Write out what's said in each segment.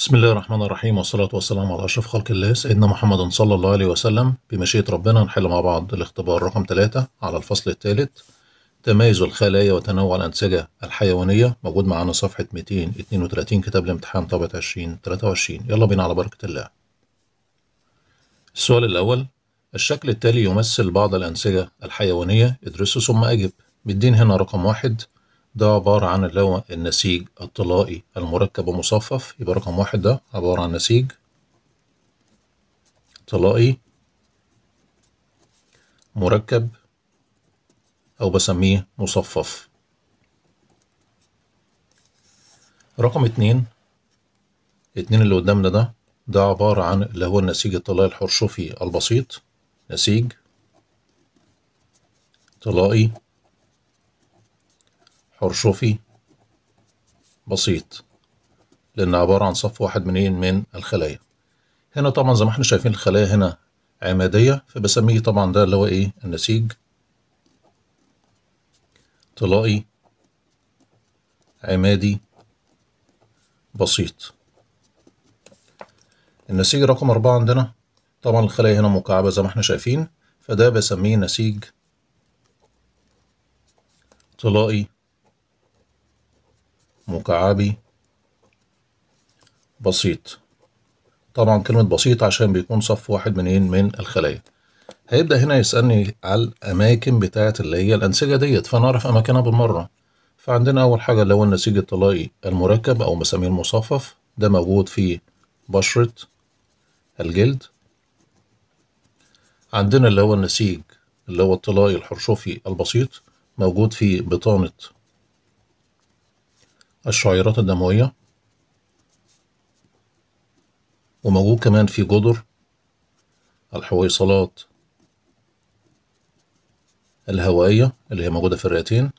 بسم الله الرحمن الرحيم والصلاة والسلام على أشرف خلق الله سيدنا محمد صلى الله عليه وسلم. بمشيئة ربنا نحل مع بعض الاختبار رقم ثلاثة على الفصل الثالث تميز الخلايا وتنوع الأنسجة الحيوانية. موجود معانا صفحة 232 كتاب الامتحان طابعة 2023 يلا بينا على بركة الله. السؤال الأول الشكل التالي يمثل بعض الأنسجة الحيوانية. ادرسه ثم أجب. مدين هنا رقم واحد. ده عبارة عن اللي هو النسيج الطلائي المركب ومصفف. يبقى رقم واحد ده عبارة عن نسيج طلائي مركب أو بسميه مصفف. رقم اتنين اتنين اللي قدامنا ده ده عبارة عن اللي هو النسيج الطلائي الحرشفي البسيط. نسيج طلائي حرشفي بسيط. لأن عبارة عن صف واحد منين من الخلايا. هنا طبعا زي ما إحنا شايفين الخلايا هنا عمادية فبسميه طبعا ده اللي هو إيه؟ النسيج. طلائي. عمادي. بسيط. النسيج رقم أربعة عندنا. طبعا الخلايا هنا مكعبة زي ما إحنا شايفين فده بسميه نسيج. طلائي. مكعبي بسيط. طبعا كلمة بسيط عشان بيكون صف واحد منين؟ من الخلايا. هيبدأ هنا يسألني على الأماكن بتاعة اللي هي الأنسجة ديت فنعرف أماكنها بالمرة. فعندنا أول حاجة اللي هو النسيج الطلائي المركب أو بسميه المصفف ده موجود في بشرة الجلد. عندنا اللي هو النسيج اللي هو الطلائي الحرشفي البسيط موجود في بطانة الشعيرات الدموية. وموجود كمان في جدر الحويصلات الهوائية اللي هي موجودة في الرئتين.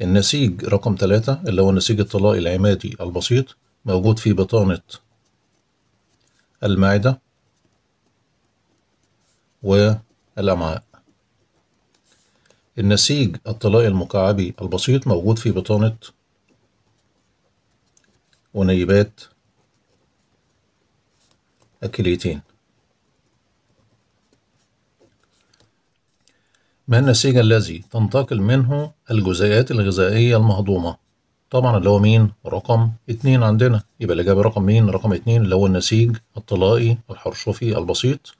النسيج رقم ثلاثة اللي هو النسيج الطلائي العمادي البسيط موجود في بطانة المعدة والأمعاء. النسيج الطلائي المكعبي البسيط موجود في بطانة ونيبات الكليتين ما النسيج الذي تنتقل منه الجزيئات الغذائية المهضومة. طبعا اللي هو مين؟ رقم اتنين عندنا. يبقى الإجابة رقم مين؟ رقم اتنين اللي هو النسيج الطلائي الحرشفي البسيط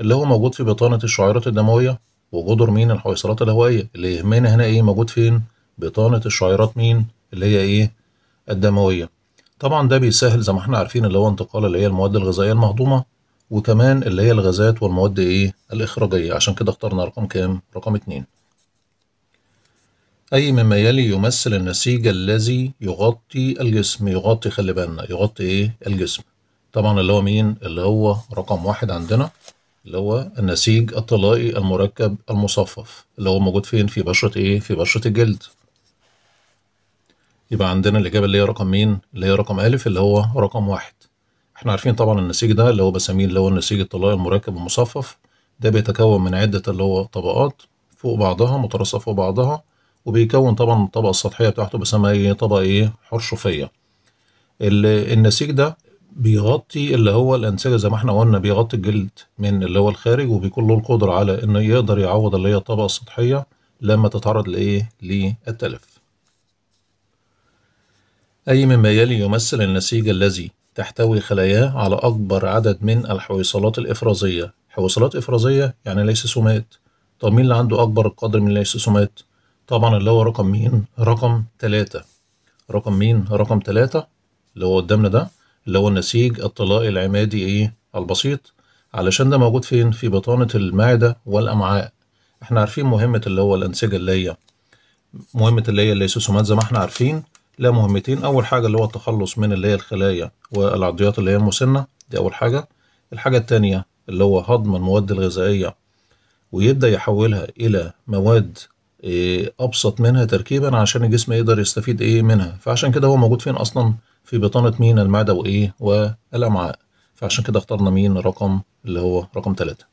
اللي هو موجود في بطانة الشعيرات الدموية وجدر مين؟ الحويصلات الهوائية. اللي يهمنا هنا إيه؟ موجود فين؟ بطانة الشعيرات مين؟ اللي هي إيه؟ الدموية. طبعا ده بيسهل زي ما إحنا عارفين اللي هو انتقال اللي هي المواد الغذائية المهضومة وكمان اللي هي الغازات والمواد إيه؟ الإخراجية. عشان كده اخترنا رقم كام؟ رقم اتنين. أي مما يلي يمثل النسيج الذي يغطي الجسم يغطي خلي بالنا يغطي إيه؟ الجسم. طبعا اللي هو مين؟ اللي هو رقم واحد عندنا اللي هو النسيج الطلائي المركب المصفف اللي هو موجود فين؟ في بشرة إيه؟ في بشرة الجلد. يبقى عندنا الإجابة اللي هي رقم مين؟ اللي هي رقم ألف اللي هو رقم واحد. إحنا عارفين طبعا النسيج ده اللي هو بسميه اللي هو النسيج الطلائي المركب المصفف ده بيتكون من عدة اللي هو طبقات فوق بعضها مترصة فوق بعضها وبيكون طبعا الطبقة السطحية بتاعته بسمها إيه؟ طبقة إيه؟ حرشفية النسيج ده بيغطي اللي هو الأنسجة زي ما إحنا قلنا بيغطي الجلد من اللي هو الخارج وبيكون له القدرة على إنه يقدر يعوض اللي هي الطبقة السطحية لما تتعرض لإيه؟ للتلف. أي مما يلي يمثل النسيج الذي تحتوي خلاياه على أكبر عدد من الحويصلات الإفرازية. حويصلات إفرازية يعني ليسوسومات. طب مين اللي عنده أكبر قدر من الليسوسومات؟ طبعا اللي هو رقم مين؟ رقم تلاتة. رقم مين؟ رقم تلاتة اللي هو قدامنا ده. اللي هو النسيج الطلائي العمادي إيه البسيط علشان ده موجود فين في بطانة المعدة والأمعاء إحنا عارفين مهمة اللي هو الأنسجة اللي هي مهمة اللي هي الليسوسومات زي ما إحنا عارفين لها مهمتين. أول حاجة اللي هو التخلص من اللي هي الخلايا والعضيات اللي هي المسنة دي أول حاجة. الحاجة التانية اللي هو هضم المواد الغذائية ويبدأ يحولها إلى مواد إيه أبسط منها تركيبا عشان الجسم يقدر يستفيد إيه منها. فعشان كده هو موجود فين أصلا؟ في بطانة مين المعدة وإيه؟ والأمعاء. فعشان كده اخترنا مين رقم اللي هو رقم ثلاثة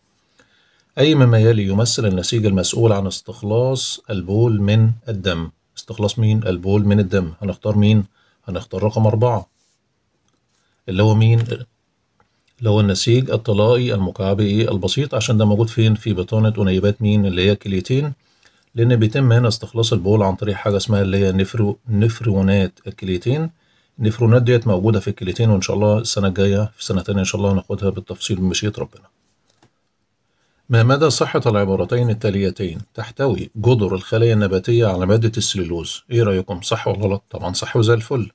أي مما يلي يمثل النسيج المسؤول عن استخلاص البول من الدم. استخلاص مين؟ البول من الدم. هنختار مين؟ هنختار رقم أربعة. اللي هو مين؟ اللي هو النسيج الطلائي المكعبي إيه البسيط. عشان ده موجود فين؟ في بطانة أنيبيبات مين؟ اللي هي الكليتين. لأن بيتم هنا استخلاص البول عن طريق حاجة اسمها اللي هي نفرو نفرونات الكليتين. النفرونات ديت موجودة في الكليتين وإن شاء الله السنة الجاية في سنة تانية إن شاء الله هناخدها بالتفصيل بمشيئة ربنا. ما مدى صحة العبارتين التاليتين؟ تحتوي جدر الخلايا النباتية على مادة السليلوز. إيه رأيكم صح ولا غلط؟ طبعا صح وزي الفل.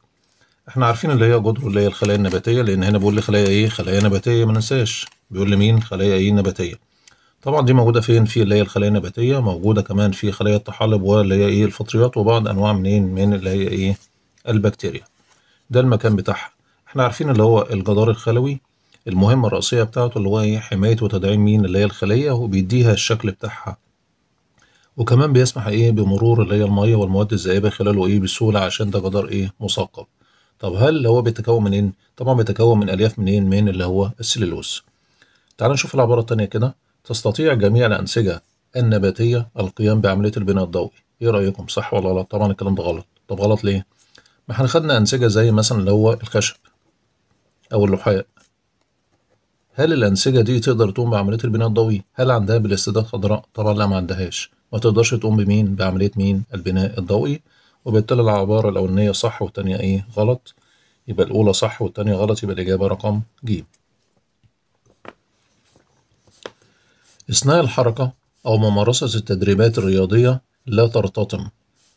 إحنا عارفين اللي هي جذر اللي هي الخلايا النباتية لأن هنا بيقول لي خلايا إيه؟ خلايا نباتية ما ننساش. بيقول لي مين؟ خلايا إيه؟ نباتية. طبعا دي موجودة فين؟ في اللي هي الخلايا النباتية موجودة كمان في خلايا الطحالب واللي هي إيه؟ الفطريات وبعض أنواع منين؟ من اللي هي إيه؟ البكتيريا. ده المكان بتاعها. إحنا عارفين اللي هو الجدار الخلوي المهمة الرئيسية بتاعته اللي هو إيه حماية وتدعيم مين؟ اللي هي الخلية وبيديها الشكل بتاعها. وكمان بيسمح إيه؟ بمرور اللي هي المية والمواد الذائبة خلاله إيه بسهولة عشان ده جدار إيه؟ مثقب طب هل هو بيتكون منين؟ طبعا بيتكون من ألياف منين؟ من اللي هو السليلوز تعال نشوف العبارة التانية كده. تستطيع جميع الأنسجة النباتية القيام بعملية البناء الضوئي. إيه رأيكم؟ صح ولا غلط؟ طبعا الكلام ده غلط. طب غلط ليه؟ ما إحنا خدنا أنسجة زي مثلا اللي هو الخشب أو اللحاء هل الأنسجة دي تقدر تقوم بعملية البناء الضوئي؟ هل عندها بلاستيدات خضراء؟ طبعا لا ما عندهاش ما تقدرش تقوم بمين؟ بعملية مين؟ البناء الضوئي وبالتالي العبارة الأولانية صح والتانية إيه؟ غلط يبقى الأولى صح والتانية غلط يبقى الإجابة رقم ج أثناء الحركة أو ممارسة التدريبات الرياضية لا ترتطم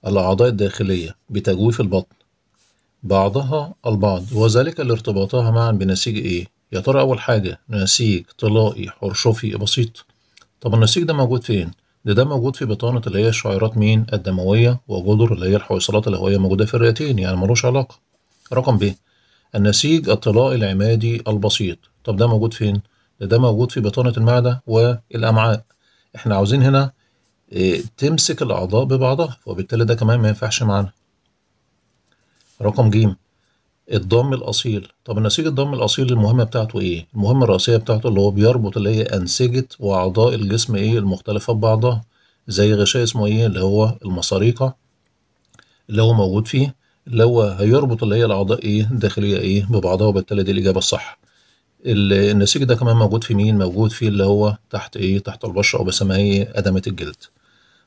الأعضاء الداخلية بتجويف البطن بعضها البعض وذلك لارتباطها معا بنسيج إيه؟ يا ترى أول حاجة نسيج طلائي حرشفي بسيط. طب النسيج ده موجود فين؟ ده ده موجود في بطانة اللي هي الشعيرات مين؟ الدموية وجذر اللي هي الحويصلات الهوائية موجودة في الرئتين يعني ملوش علاقة. رقم ب النسيج الطلائي العمادي البسيط. طب ده موجود فين؟ ده ده موجود في بطانة المعدة والأمعاء. إحنا عاوزين هنا آه تمسك الأعضاء ببعضها وبالتالي ده كمان ما ينفعش معانا. رقم ج الضم الأصيل. طب النسيج الضم الأصيل المهمة بتاعته إيه؟ المهمة الرئيسية بتاعته اللي هو بيربط اللي هي أنسجة وأعضاء الجسم إيه؟ المختلفة ببعضها. زي غشاء اسمه إيه؟ اللي هو المصاريقة. اللي هو موجود فيه. اللي هو هيربط اللي هي الأعضاء إيه؟ الداخلية إيه؟ ببعضها وبالتالي دي الإجابة الصح. النسيج ده كمان موجود في مين؟ موجود في اللي هو تحت إيه؟ تحت البشرة أو بسميها إيه؟ أدمة الجلد.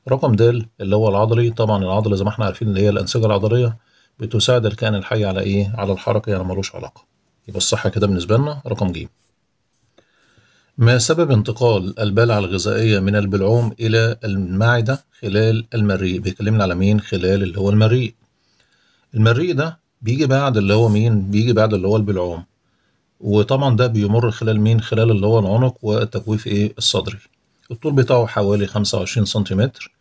رقم د اللي هو العضلي. طبعا العضلة زي ما إحنا عارفين اللي هي الأنسجة العضلية. بتساعد الكائن الحي على إيه؟ على الحركة يعني ملوش علاقة. يبقى الصح كده بالنسبة لنا رقم ج ما سبب انتقال البلعة الغذائية من البلعوم إلى المعدة خلال المريء؟ بيكلمنا على مين خلال اللي هو المريء؟ المريء ده بيجي بعد اللي هو مين؟ بيجي بعد اللي هو البلعوم. وطبعا ده بيمر خلال مين؟ خلال اللي هو العنق والتجويف إيه؟ الصدري. الطول بتاعه حوالي 25 سنتيمتر.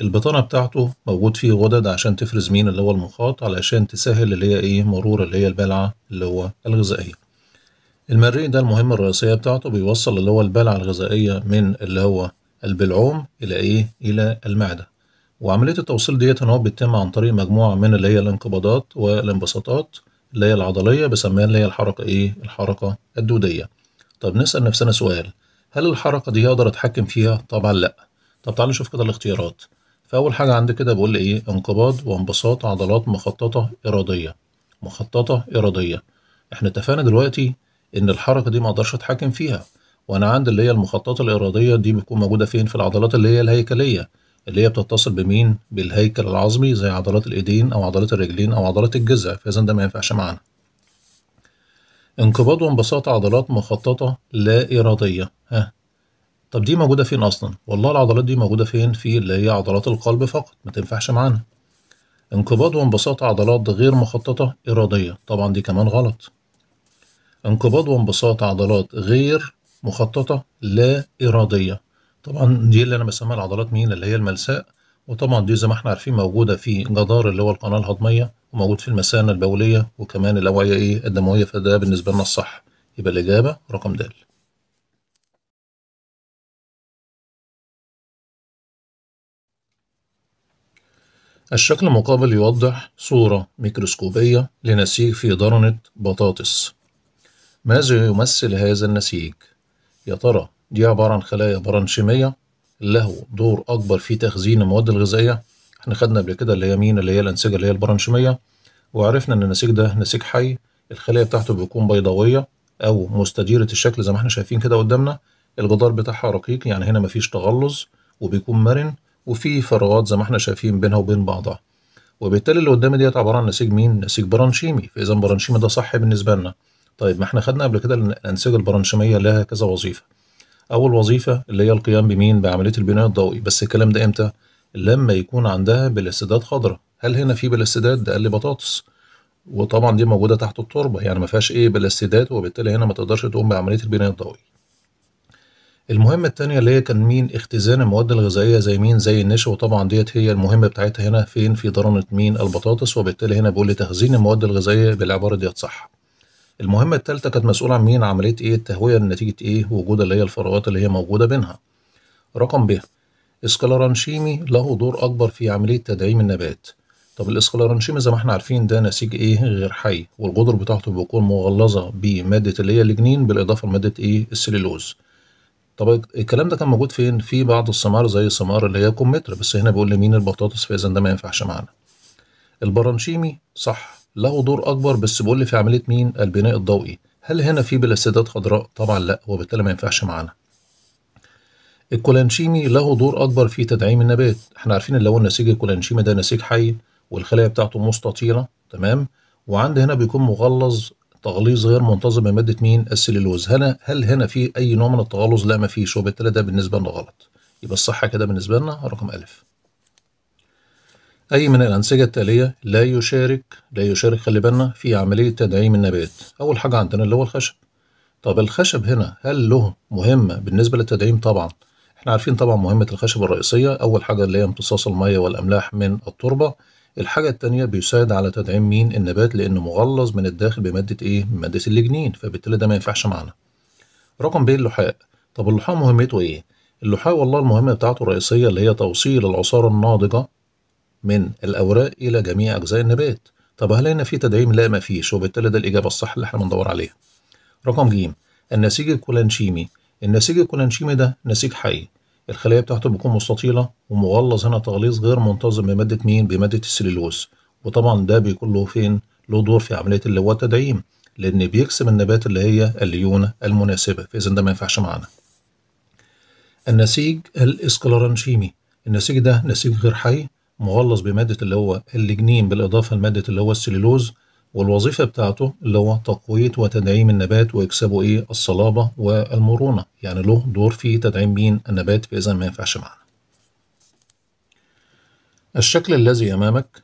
البطانة بتاعته موجود فيه غدد عشان تفرز مين اللي هو المخاط علشان تسهل اللي هي إيه مرور اللي هي البلعة اللي هو الغذائية. المريء ده المهمة الرئيسية بتاعته بيوصل اللي هو البلعة الغذائية من اللي هو البلعوم إلى إيه إلى المعدة. وعملية التوصيل ديت إن هو بيتم عن طريق مجموعة من اللي هي الانقباضات والانبساطات اللي هي العضلية بسميها اللي هي الحركة إيه الحركة الدودية. طب نسأل نفسنا سؤال هل الحركة دي أقدر أتحكم فيها؟ طبعا لأ. طب تعالوا نشوف كده الاختيارات. فأول حاجة عندي كده بقول إيه؟ انقباض وانبساط عضلات مخططة إرادية. مخططة إرادية. إحنا اتفقنا دلوقتي إن الحركة دي ما أقدرش أتحكم فيها. وأنا عندي اللي هي المخططة الإرادية دي بتكون موجودة فين؟ في العضلات اللي هي الهيكلية. اللي هي بتتصل بمين؟ بالهيكل العظمي زي عضلات الإيدين أو عضلات الرجلين أو عضلات الجذع. فإذا ده ما ينفعش معانا. انقباض وانبساط عضلات مخططة لا إرادية. ها طب دي موجودة فين أصلا؟ والله العضلات دي موجودة فين؟ في اللي هي عضلات القلب فقط ما تنفعش معانا. انقباض وانبساط عضلات غير مخططة إرادية طبعا دي كمان غلط. انقباض وانبساط عضلات غير مخططة لا إرادية طبعا دي اللي أنا بسميها العضلات مين اللي هي الملساء وطبعا دي زي ما إحنا عارفين موجودة في جدار اللي هو القناة الهضمية وموجود في المثانة البولية وكمان الأوعية إيه الدموية فده بالنسبة لنا الصح يبقى الإجابة رقم د. الشكل المقابل يوضح صورة ميكروسكوبية لنسيج في ضرنة بطاطس. ماذا يمثل هذا النسيج؟ يا ترى دي عبارة عن خلايا برنشيمية له دور أكبر في تخزين المواد الغذائية. إحنا خدنا قبل كده اللي هي مين اللي هي الأنسجة اللي هي البرنشيمية وعرفنا إن النسيج ده نسيج حي. الخلية بتاعته بيكون بيضاوية أو مستديرة الشكل زي ما إحنا شايفين كده قدامنا. الجدار بتاعها رقيق يعني هنا مفيش تغلظ وبيكون مرن. وفي فراغات زي ما إحنا شايفين بينها وبين بعضها. وبالتالي اللي قدامي ديت عبارة عن نسيج مين؟ نسيج بارنشيمي. فإذا البارنشيمي ده صح بالنسبة لنا. طيب ما إحنا خدنا قبل كده الأنسجة البارنشيمية لها كذا وظيفة. أول وظيفة اللي هي القيام بمين؟ بعملية البناء الضوئي. بس الكلام ده إمتى؟ لما يكون عندها بلاستيدات خضراء. هل هنا في بلاستيدات؟ ده قال بطاطس. وطبعا دي موجودة تحت التربة. يعني ما فيهاش إيه بلاستيدات وبالتالي هنا ما تقدرش تقوم بعملية البناء الضوئي. المهمة التانية اللي هي كان مين؟ اختزان المواد الغذائية زي مين؟ زي النشا وطبعا ديت هي المهمة بتاعتها هنا. فين؟ في درنة مين؟ البطاطس. وبالتالي هنا بيقول تخزين المواد الغذائية بالعبارة ديت صح. المهمة التالتة كانت مسؤولة عن مين؟ عملية إيه؟ التهوية. نتيجة إيه؟ وجود اللي هي الفراغات اللي هي موجودة بينها. رقم ب. اسكلرانشيمي له دور أكبر في عملية تدعيم النبات. طب الاسكلرانشيمي زي ما إحنا عارفين ده نسيج إيه؟ غير حي. والجدر بتاعته بيكون مغلظة بمادة اللي هي اللجنين بالإضافة لمادة إيه؟ السليلوز. طب الكلام ده كان موجود فين؟ في بعض الثمار زي الثمار اللي هي كمثرى بس هنا بيقول لي مين البطاطس فإذا ده ما ينفعش معانا. البرانشيمي صح له دور أكبر بس بيقول لي في عملية مين؟ البناء الضوئي. هل هنا في بلاستيدات خضراء؟ طبعا لا وبالتالي ما ينفعش معانا. الكولانشيمي له دور أكبر في تدعيم النبات. إحنا عارفين اللي هو النسيج الكولانشيمي ده نسيج حي والخلايا بتاعته مستطيلة تمام؟ وعندي هنا بيكون مغلظ تغليظ غير منتظم بمادة مين؟ السليلوز هنا هل هنا في أي نوع من التغلظ؟ لا مفيش وبالتالي ده بالنسبة لنا غلط. يبقى الصح كده بالنسبة لنا رقم ألف. أي من الأنسجة التالية؟ لا يشارك. لا يشارك خلي بالنا في عملية تدعيم النبات. أول حاجة عندنا اللي هو الخشب. طب الخشب هنا هل له مهمة بالنسبة للتدعيم؟ طبعا. إحنا عارفين طبعا مهمة الخشب الرئيسية. أول حاجة اللي هي امتصاص المية والأملاح من التربة. الحاجة التانية بيساعد على تدعيم مين النبات لأنه مغلظ من الداخل بمادة إيه؟ مادة الليجنين فبالتالي ده ما ينفعش معانا. رقم ب اللحاء طب اللحاء مهمته إيه؟ اللحاء والله المهمة بتاعته الرئيسية اللي هي توصيل العصارة الناضجة من الأوراق إلى جميع أجزاء النبات. طب هل هنا في تدعيم؟ لا ما فيش وبالتالي ده الإجابة الصح اللي إحنا بندور عليها. رقم ج النسيج الكولانشيمي النسيج الكولانشيمي ده نسيج حي الخلايا بتاعته بتكون مستطيلة ومغلظ هنا تغليظ غير منتظم بمادة مين؟ بمادة السليلوز وطبعا ده بيكون له فين؟ له دور في عملية اللي هو التدعيم لأن بيكسب النبات اللي هي الليونة المناسبة فإذا ده ما ينفعش معانا. النسيج الاسكلرانشيمي النسيج ده نسيج غير حي مغلظ بمادة اللي هو الليجنين بالإضافة لمادة اللي هو السليلوز والوظيفة بتاعته اللي هو تقوية وتدعيم النبات وإكسابه إيه؟ الصلابة والمرونة. يعني له دور في تدعيم مين؟ النبات فإذا ما ينفعش معنا. الشكل الذي أمامك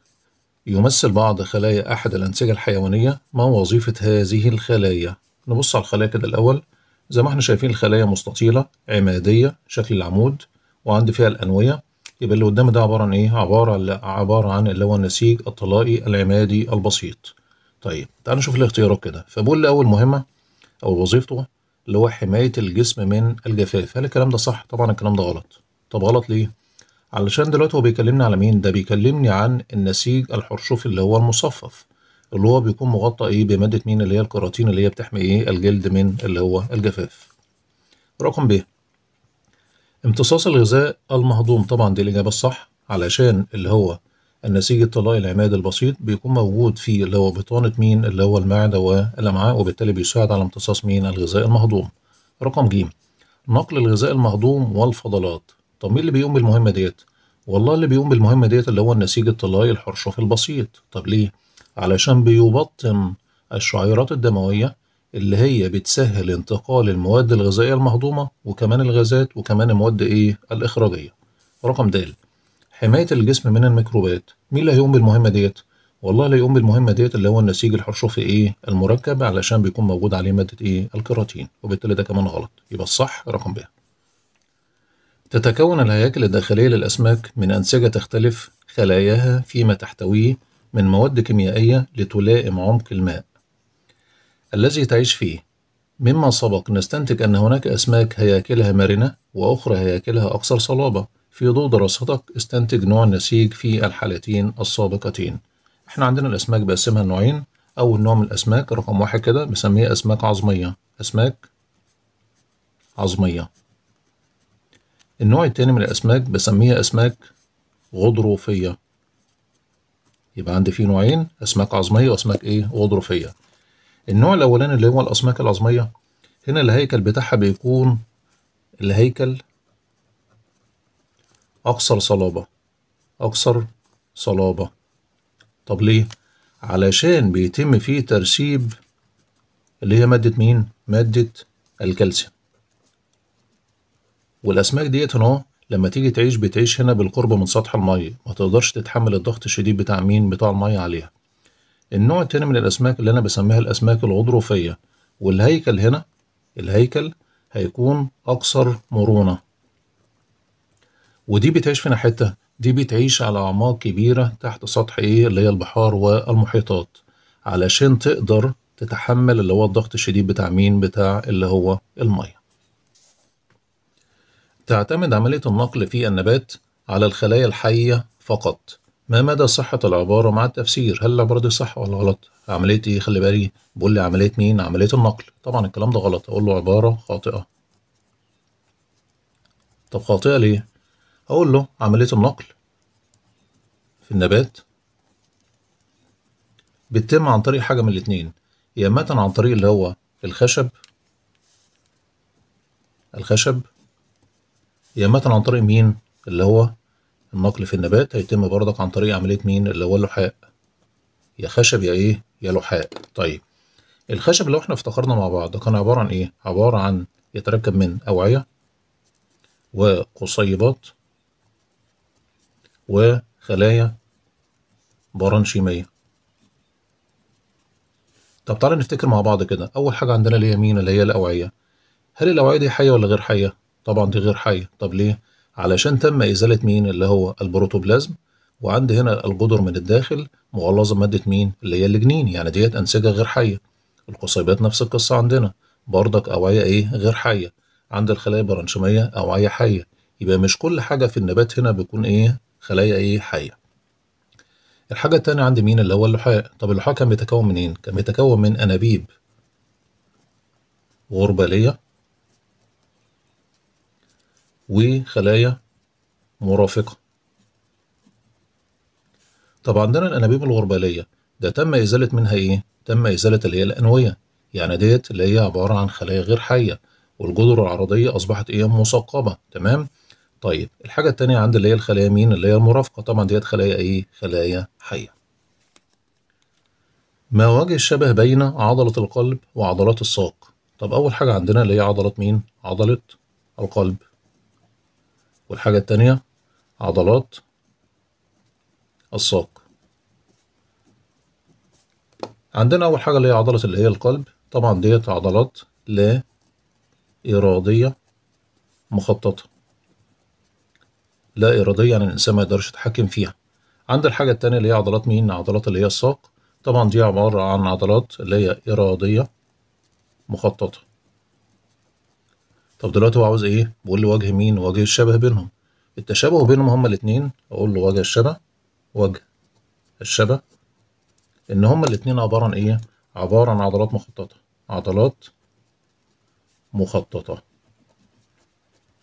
يمثل بعض خلايا أحد الأنسجة الحيوانية. ما وظيفة هذه الخلايا؟ نبص على الخلايا كده الأول. زي ما إحنا شايفين الخلايا مستطيلة عمادية شكل العمود وعندي فيها الأنوية. يبقى اللي قدامي ده عبارة عن إيه؟ عبارة عبارة عن اللي هو النسيج الطلائي العمادي البسيط. طيب تعال نشوف الاختيارات كده. فبقول لي أول مهمة أو وظيفته اللي هو حماية الجسم من الجفاف. هل الكلام ده صح؟ طبعا الكلام ده غلط. طب غلط ليه؟ علشان دلوقتي هو بيكلمني على مين؟ ده بيكلمني عن النسيج الحرشفي اللي هو المصفف اللي هو بيكون مغطى إيه؟ بمادة مين؟ اللي هي الكراتين اللي هي بتحمي إيه؟ الجلد من اللي هو الجفاف. رقم ب. امتصاص الغذاء المهضوم. طبعا دي الإجابة الصح علشان اللي هو النسيج الطلائي العمادي البسيط بيكون موجود في اللي هو بطانة مين اللي هو المعدة والأمعاء وبالتالي بيساعد على امتصاص مين؟ الغذاء المهضوم. رقم ج نقل الغذاء المهضوم والفضلات. طب مين اللي بيقوم بالمهمة ديت؟ والله اللي بيقوم بالمهمة ديت اللي هو النسيج الطلائي الحرشفي البسيط. طب ليه؟ علشان بيبطن الشعيرات الدموية اللي هي بتسهل انتقال المواد الغذائية المهضومة وكمان الغازات وكمان المواد إيه؟ الإخراجية. رقم د حماية الجسم من الميكروبات. مين اللي هيقوم بالمهمة ديت؟ والله اللي هيقوم بالمهمة ديت اللي هو النسيج الحرشفي إيه؟ المركب علشان بيكون موجود عليه مادة إيه؟ الكيراتين وبالتالي ده كمان غلط. يبقى الصح رقم ب تتكون الهياكل الداخلية للأسماك من أنسجة تختلف خلاياها فيما تحتويه من مواد كيميائية لتلائم عمق الماء. الذي تعيش فيه. مما سبق نستنتج أن هناك أسماك هياكلها مرنة وأخرى هياكلها أكثر صلابة. في ضوء دراستك استنتج نوع النسيج في الحالتين السابقتين. إحنا عندنا الأسماك بقسمها نوعين. أول نوع من الأسماك رقم واحد كده بسميها أسماك عظمية. أسماك عظمية. النوع التاني من الأسماك بسميها أسماك غضروفية. يبقى عندي في نوعين أسماك عظمية وأسماك إيه؟ غضروفية. النوع الأولاني اللي هو الأسماك العظمية. هنا الهيكل بتاعها بيكون الهيكل أكثر صلابة. أكثر صلابة. طب ليه؟ علشان بيتم فيه ترسيب اللي هي مادة مين؟ مادة الكالسيوم. والأسماك ديت هنا لما تيجي تعيش بتعيش هنا بالقرب من سطح المية. ما تقدرش تتحمل الضغط الشديد بتاع مين؟ بتاع المية عليها. النوع التاني من الأسماك اللي أنا بسميها الأسماك الغضروفية. والهيكل هنا الهيكل هيكون أكثر مرونة. ودي بتعيش فين حتة؟ دي بتعيش على أعماق كبيرة تحت سطح إيه اللي هي البحار والمحيطات علشان تقدر تتحمل اللي هو الضغط الشديد بتاع مين؟ بتاع اللي هو المية. تعتمد عملية النقل في النبات على الخلايا الحية فقط. ما مدى صحة العبارة مع التفسير؟ هل العبارة دي صح ولا غلط؟ عملية إيه؟ خلي بالي بقول لي عملية مين؟ عملية النقل. طبعا الكلام ده غلط، أقول له عبارة خاطئة. طب خاطئة ليه؟ أقول له عملية النقل في النبات بتتم عن طريق حاجة من الاتنين. يا إما عن طريق اللي هو الخشب الخشب يا إما عن طريق مين اللي هو النقل في النبات. هيتم برضك عن طريق عملية مين اللي هو اللحاء يا خشب يا إيه؟ يا لحاء طيب الخشب اللي إحنا افتكرنا مع بعض كان عبارة عن إيه؟ عبارة عن يتركب من أوعية وقصيبات وخلايا برانشيمية طب تعالى نفتكر مع بعض كده. أول حاجة عندنا اللي هي مين اللي هي الأوعية. هل الأوعية دي حية ولا غير حية؟ طبعا دي غير حية. طب ليه؟ علشان تم إزالة مين؟ اللي هو البروتوبلازم. وعندي هنا الجدر من الداخل مغلظة مادة مين؟ اللي هي الجنين. يعني ديت أنسجة غير حية. القصيبات نفس القصة عندنا. بردك أوعية إيه؟ غير حية. عند الخلايا البرانشيمية أوعية حية. يبقى مش كل حاجة في النبات هنا بيكون إيه؟ خلايا إيه؟ حية. الحاجة التانية عندي مين؟ اللي هو اللحاء طب اللحاء كان بيتكون منين؟ كان بيتكون من أنابيب غربالية وخلايا مرافقة. طب عندنا الأنابيب الغربالية ده تم إزالة منها إيه؟ تم إزالة اللي هي الأنوية. يعني ديت اللي هي عبارة عن خلايا غير حية والجذر العرضية أصبحت إيه؟ مثقبة. تمام؟ طيب الحاجة التانية عندي اللي هي الخلايا مين؟ اللي هي المرافقة. طبعا ديت خلايا إيه؟ خلايا حية. ما وجه الشبه بين عضلة القلب وعضلات الساق؟ طب أول حاجة عندنا اللي هي عضلة مين؟ عضلة القلب. والحاجة التانية عضلات الساق. عندنا أول حاجة اللي هي عضلة اللي هي القلب. طبعا ديت عضلات لا إرادية مخططة. لا إرادية يعني الإنسان ما يقدرش يتحكم فيها. عند الحاجة التانية اللي هي عضلات مين عضلات اللي هي الساق. طبعا دي عبارة عن عضلات اللي هي إرادية مخططة. طب دلوقتي هو عاوز إيه؟ بيقول لي وجه مين؟ وجه الشبه بينهم. التشابه بينهم هما الاتنين أقول له وجه الشبه وجه الشبه. إن هما الاتنين عبارة عن إيه؟ عبارة عن عضلات مخططة. عضلات مخططة.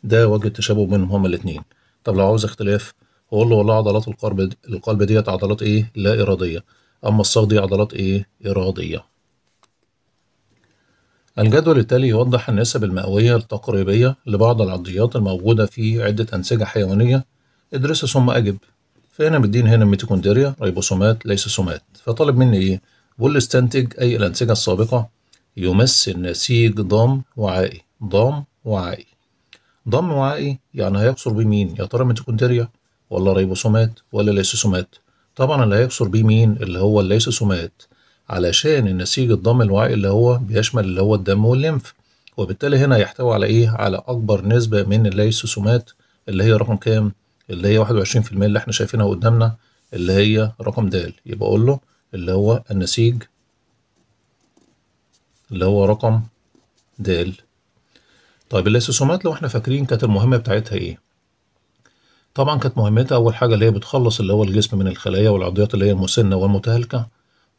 ده وجه التشابه بينهم هما الاتنين. طب لو عاوز اختلاف أقول له والله عضلات القلب القلب ديت عضلات إيه؟ لا إرادية. أما الساق دي عضلات إيه؟ إرادية. الجدول التالي يوضح النسب المئوية التقريبية لبعض العضيات الموجودة في عدة أنسجة حيوانية. ادرسها ثم أجب. فهنا مديني هنا ميتوكوندريا ريبوسومات ليسوسومات. فطالب مني إيه؟ بقول استنتج أي الأنسجة السابقة. يمثل نسيج ضام وعائي ضام وعائي ضام وعائي يعني هيكتر فيه مين؟ يا ترى ميتوكوندريا ولا ريبوسومات ولا ليسوسومات؟ طبعا اللي هيكتر فيه مين؟ اللي هو الليسوسومات علشان النسيج الضم الوعائي اللي هو بيشمل اللي هو الدم والليمف. وبالتالي هنا يحتوي على إيه؟ على أكبر نسبة من الليسوسومات اللي هي رقم كام؟ اللي هي 21% اللي إحنا شايفينها قدامنا اللي هي رقم د. يبقى أقول له اللي هو النسيج اللي هو رقم د. طيب الليسوسومات لو إحنا فاكرين كانت المهمة بتاعتها إيه؟ طبعا كانت مهمتها أول حاجة اللي هي بتخلص اللي هو الجسم من الخلايا والعضيات اللي هي المسنة والمتهالكة.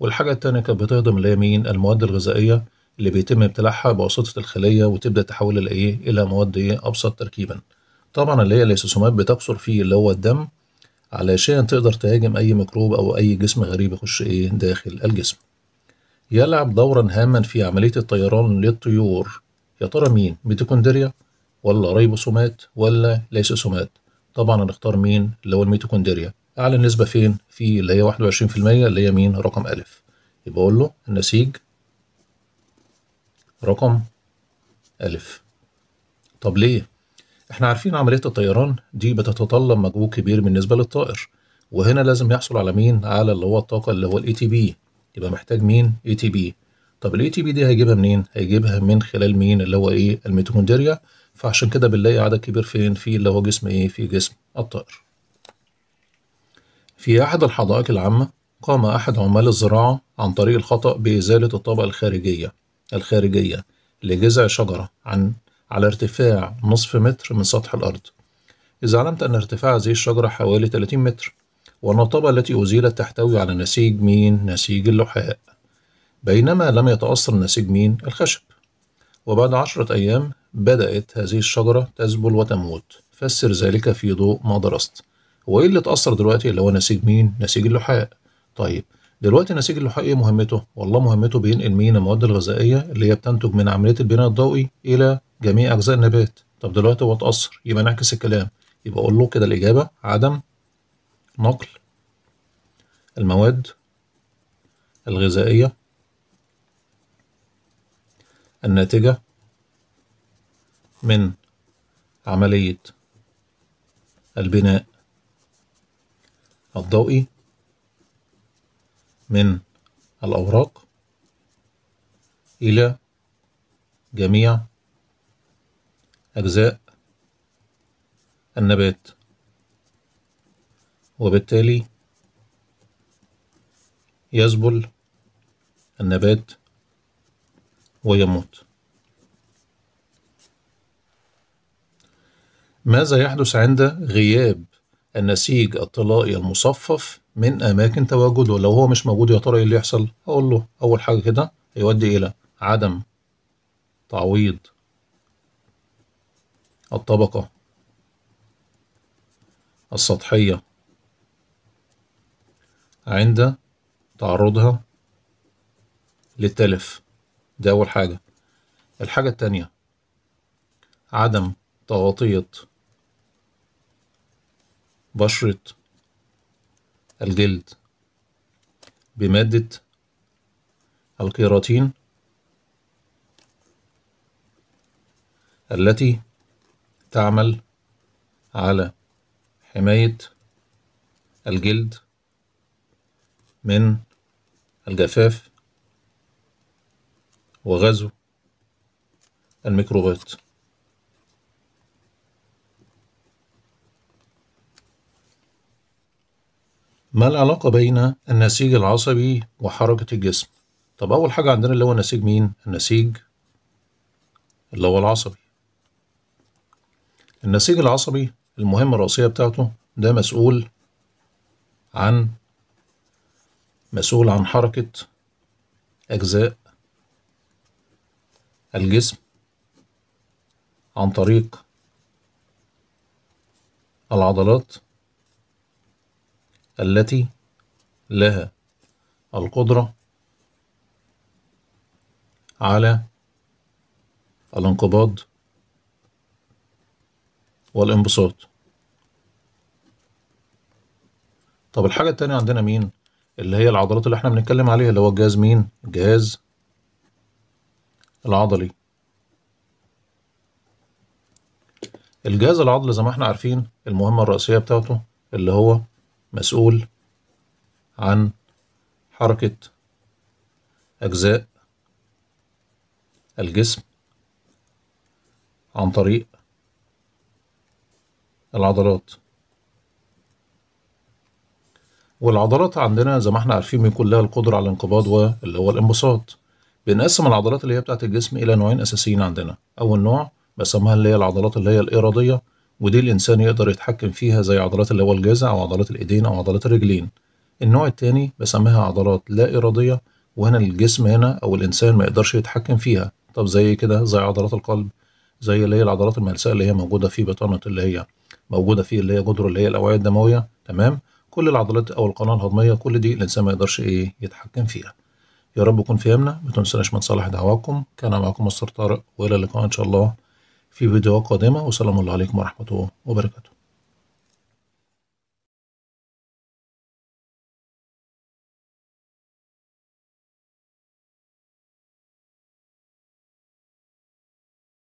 والحاجة التانية كانت بتهضم اللي هي مين؟ المواد الغذائية اللي بيتم ابتلاعها بواسطة الخلية وتبدأ تحول إلى إيه؟ إلى مواد إيه؟ أبسط تركيبا. طبعا اللي هي الليسوسومات بتكثر فيه اللي هو الدم علشان تقدر تهاجم أي ميكروب أو أي جسم غريب يخش إيه؟ داخل الجسم. يلعب دورا هاما في عملية الطيران للطيور. يا ترى مين؟ ميتوكوندريا ولا ريبوسومات ولا ليسوسومات؟ طبعا هنختار مين اللي هو الميتوكوندريا. أعلى نسبة فين؟ في اللي هي 21% اللي هي مين؟ رقم ألف. يبقى أقول له النسيج رقم ألف. طب ليه؟ إحنا عارفين عملية الطيران دي بتتطلب مجهود كبير بالنسبة للطائر وهنا لازم يحصل على مين؟ على اللي هو الطاقة اللي هو ال ATP يبقى محتاج مين؟ ATP طب ال ATP دي هيجيبها منين؟ هيجيبها من خلال مين؟ اللي هو إيه؟ الميتوكوندريا فعشان كده بنلاقي عدد كبير فين؟ في اللي هو جسم إيه؟ في جسم الطائر. في أحد الحدائق العامة قام أحد عمال الزراعة عن طريق الخطأ بإزالة الطبقة الخارجية الخارجية لجذع شجرة عن على ارتفاع نصف متر من سطح الأرض إذا علمت أن ارتفاع هذه الشجرة حوالي 30 متر وأن الطبقة التي أزيلت تحتوي على نسيج مين؟ نسيج اللحاء بينما لم يتأثر نسيج مين؟ الخشب. وبعد عشرة أيام بدأت هذه الشجرة تذبل وتموت. فسر ذلك في ضوء ما درست. هو إيه اللي اتأثر دلوقتي؟ اللي هو نسيج مين؟ نسيج اللحاء. طيب دلوقتي نسيج اللحاء إيه مهمته؟ والله مهمته بينقل مين؟ المواد الغذائية اللي هي بتنتج من عملية البناء الضوئي إلى جميع أجزاء النبات. طب دلوقتي هو اتأثر يبقى نعكس الكلام. يبقى أقول له كده الإجابة. عدم نقل المواد الغذائية الناتجة من عملية البناء الضوئي من الأوراق إلى جميع أجزاء النبات. وبالتالي يذبل النبات ويموت. ماذا يحدث عند غياب النسيج الطلائي المصفف من أماكن تواجده؟ لو هو مش موجود يا ترى إيه اللي يحصل؟ أقول له أول حاجة كده هيؤدي إلى عدم تعويض الطبقة السطحية عند تعرضها للتلف. ده أول حاجة. الحاجة التانية عدم تغطية بشرة الجلد بمادة الكيراتين التي تعمل على حماية الجلد من الجفاف وغزو الميكروبات ما العلاقة بين النسيج العصبي وحركة الجسم؟ طب أول حاجة عندنا اللي هو نسيج مين؟ النسيج اللي هو العصبي النسيج العصبي المهمة الرئيسية بتاعته ده مسؤول عن مسؤول عن حركة أجزاء الجسم عن طريق العضلات التي لها القدرة على الانقباض والانبساط طب الحاجة التانية عندنا مين؟ اللي هي العضلات اللي إحنا بنتكلم عليها اللي هو الجهاز مين؟ الجهاز العضلي. الجهاز العضلي زي ما إحنا عارفين المهمة الرئيسية بتاعته اللي هو مسؤول عن حركة أجزاء الجسم عن طريق العضلات. والعضلات عندنا زي ما إحنا عارفين بيكون لها القدرة على الانقباض واللي هو الانبساط. بنقسم العضلات اللي هي بتاعة الجسم إلى نوعين أساسيين عندنا. أول نوع بسموها اللي هي العضلات اللي هي الإرادية ودي الإنسان يقدر يتحكم فيها زي عضلات اللي هو الجذع أو عضلات الإيدين أو عضلات الرجلين. النوع التاني بسميها عضلات لا إرادية وهنا الجسم هنا أو الإنسان ما يقدرش يتحكم فيها. طب زي كده زي عضلات القلب زي اللي هي العضلات الملساء اللي هي موجودة في بطانة اللي هي موجودة في اللي هي جدر اللي هي الأوعية الدموية تمام؟ كل العضلات أو القناة الهضمية كل دي الإنسان ما يقدرش إيه يتحكم فيها. يا رب يكون فهمنا ما تنسوناش من صالح دعواكم. كان معكم مستر طارق. وإلى اللقاء إن شاء الله في فيديوهات قادمة. وسلام الله عليكم ورحمة الله وبركاته.